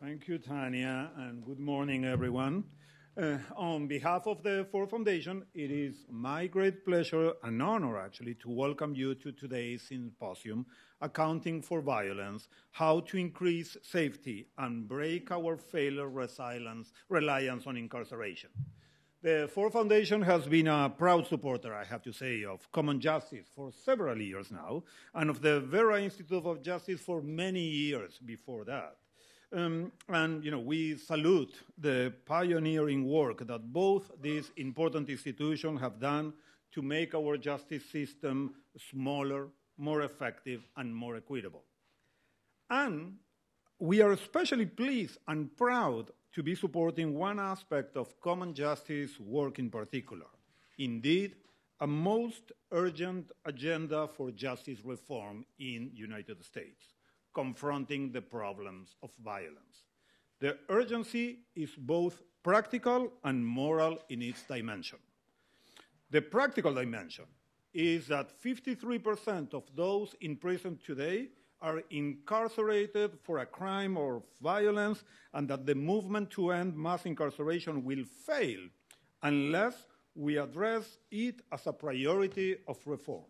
Thank you, Tanya, and good morning, everyone. Uh, on behalf of the Ford Foundation, it is my great pleasure and honor, actually, to welcome you to today's symposium, Accounting for Violence, How to Increase Safety and Break Our Failure Resilience, Reliance on Incarceration. The Ford Foundation has been a proud supporter, I have to say, of common justice for several years now, and of the Vera Institute of Justice for many years before that. Um, and you know, we salute the pioneering work that both these important institutions have done to make our justice system smaller, more effective, and more equitable. And we are especially pleased and proud to be supporting one aspect of common justice work in particular. Indeed, a most urgent agenda for justice reform in the United States confronting the problems of violence. The urgency is both practical and moral in its dimension. The practical dimension is that 53% of those in prison today are incarcerated for a crime or violence, and that the movement to end mass incarceration will fail unless we address it as a priority of reform.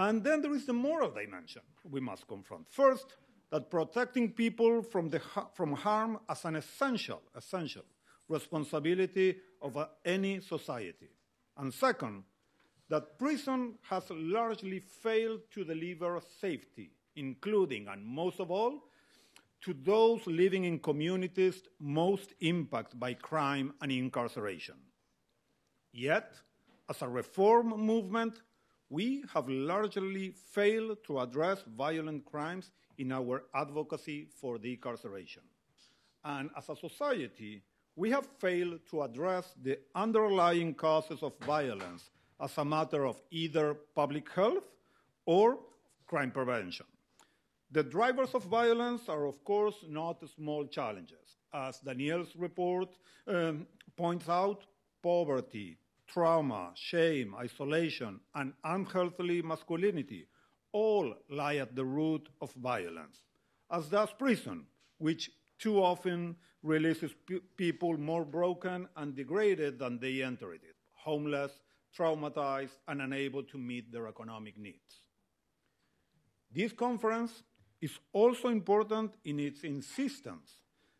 And then there is the moral dimension we must confront. First, that protecting people from, the, from harm as an essential, essential responsibility of uh, any society. And second, that prison has largely failed to deliver safety, including and most of all, to those living in communities most impacted by crime and incarceration. Yet, as a reform movement, we have largely failed to address violent crimes in our advocacy for decarceration. And as a society, we have failed to address the underlying causes of violence as a matter of either public health or crime prevention. The drivers of violence are, of course, not small challenges. As Danielle's report um, points out, poverty, trauma, shame, isolation, and unhealthy masculinity all lie at the root of violence, as does prison, which too often releases people more broken and degraded than they entered it, homeless, traumatized, and unable to meet their economic needs. This conference is also important in its insistence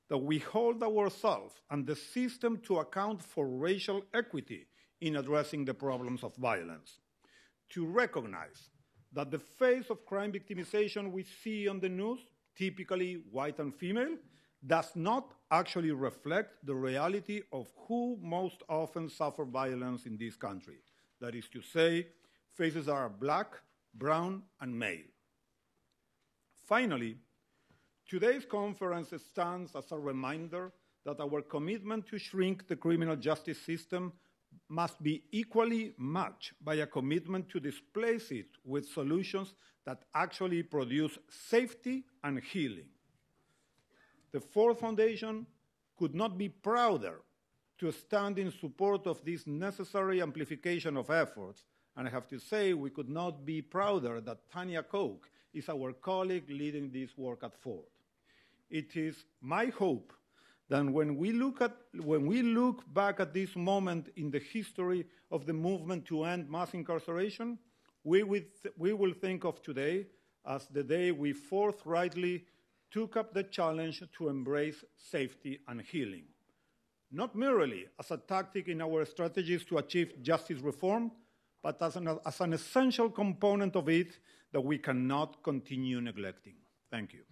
that we hold ourselves and the system to account for racial equity in addressing the problems of violence. To recognize that the face of crime victimization we see on the news, typically white and female, does not actually reflect the reality of who most often suffer violence in this country. That is to say, faces are black, brown, and male. Finally, today's conference stands as a reminder that our commitment to shrink the criminal justice system must be equally matched by a commitment to displace it with solutions that actually produce safety and healing. The Ford Foundation could not be prouder to stand in support of this necessary amplification of efforts, and I have to say we could not be prouder that Tanya Coke is our colleague leading this work at Ford. It is my hope then when we look at when we look back at this moment in the history of the movement to end mass incarceration, we, th- we will think of today as the day we forthrightly took up the challenge to embrace safety and healing. Not merely as a tactic in our strategies to achieve justice reform, but as an, as an essential component of it that we cannot continue neglecting. Thank you.